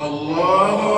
Allah